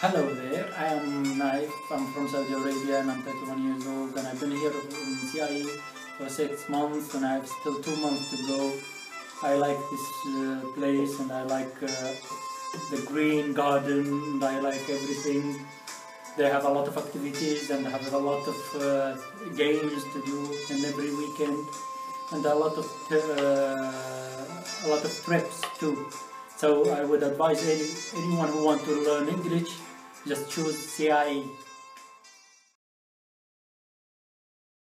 Hello there, I am Naif, I'm from Saudi Arabia and I'm 31 years old and I've been here in CIE for 6 months and I have still 2 months to go. I like this uh, place and I like uh, the green garden and I like everything. They have a lot of activities and they have a lot of uh, games to do in every weekend and a lot of uh, a lot of trips too. So I would advise any, anyone who wants to learn English just choose CIE